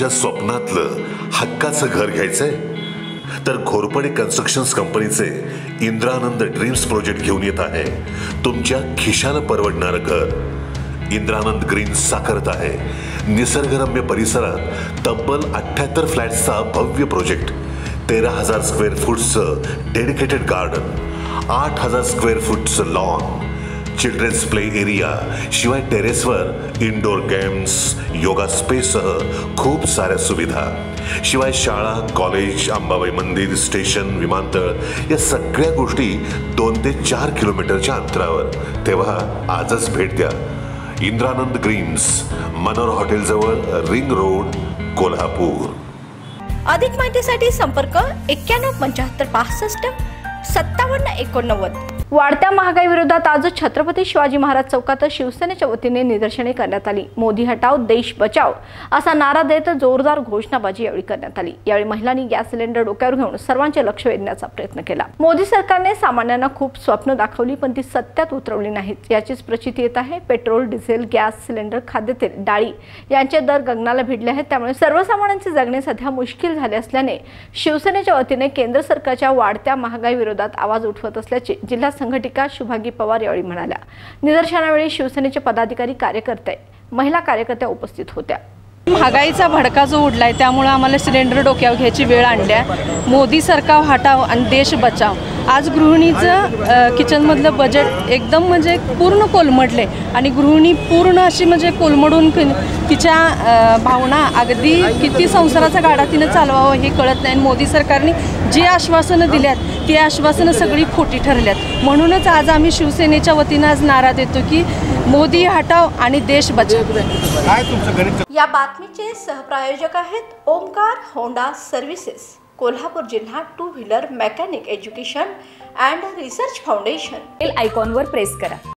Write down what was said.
तुमच्या स्वप्नातलं हक्काचं घर घ्यायचंय? तर घोरपडे कन्स्ट्रक्शन कंपनीचे इंद्रानंद ड्रीम्स प्रोजेक्ट घेऊन येत आहे. तुमच्या खिशाला परवडणारं घर. इंद्रानंद ग्रीन साकारत आहे. निसर्गरम्य परिसरात तब्बल अठ्ठ्याहत्तर फ्लॅट्सचा भव्य प्रोजेक्ट. तेरा हजार स्क्वेअर फूटचं डेडिकेटेड गार्डन. आठ हजार स्क्वेअर फूटचं लॉन. चिल्ड्रन्स प्ले एरिया शिवाय टेरेसवर इंडोर गेम्स योगा स्पेससह खूप साऱ्या सुविधा. शिवाय शाळा कॉलेज अंबाबाई मंदिर स्टेशन विमानतळ या सगळ्या गोष्टी दोन ते चार किलोमीटरच्या अंतरावर. तेव्हा आजच भेट द्या. इंद्रानंद ग्रीन्स मनोर हॉटेलजवळ रिंग रोड कोल्हापूर. अधिक माहितीसाठी संपर्क एक्क्याण्णव पंच्याहत्तर पासष्ट सत्तावन्न एकोणनव्वद. वाढत्या महागाई विरोधात आज छत्रपती शिवाजी महाराज चौकात शिवसेनेच्या वतीने निदर्शने करण्यात आली. मोदी हटाव देश बचाव असा नारा देत जोरदार घोषणाबाजी यावेळी करण्यात आली. यावेळी महिलांनी गॅस सिलेंडर डोक्यावर घेऊन सर्वांचे लक्ष वेधण्याचा प्रयत्न केला. मोदी सरकारने सामान्यांना खूप स्वप्न दाखवली पण ती सत्यात उतरवली नाहीत. याचीच प्रचिती येत आहे. पेट्रोल डिझेल गॅस सिलेंडर खाद्यतेल डाळी यांचे दर गगनाला भिडले आहेत. त्यामुळे सर्वसामान्यांचे जगणे सध्या मुश्किल झाले असल्याने शिवसेनेच्या वतीने केंद्र सरकारच्या वाढत्या महागाई विरोधात आवाज उठवत असल्याचे जिल्हा संघटिका शुभागी पवार यावेळी म्हणाल्या निदर्शनावेळी शिवसेनेचे पदाधिकारी कार्यकर्ते महिला कार्यकर्त्या उपस्थित होत्या. महागाईचा भडका जो उडलाय त्यामुळं आम्हाला सिलेंडर डोक्यावर घ्यायची वेळ आणल्या. मोदी सरकार हटाव आणि देश बचाव. आज गृहिणीचं किचनमधलं बजेट एकदम म्हणजे पूर्ण कोलमडले. आणि गृहिणी पूर्ण अशी म्हणजे कोलमडून क- तिच्या भावना अगदी किती संसाराचा गाडा तिनं चालवावं हे कळत नाही. आणि मोदी सरकारने जी आश्वासनं दिल्यात ती आश्वासनं सगळी खोटी ठरल्यात. म्हणूनच आज आम्ही शिवसेनेच्या वतीनं आज नारा देतो की मोदी हटाव आणि देश बचाव. या बातमीचे सहप्रायोजक आहेत ओमकार होंडा सर्व्हिसेस. कोल्हापूर जिल्हा two wheeler mechanic education and research foundation आयकॉनवर प्रेस करा.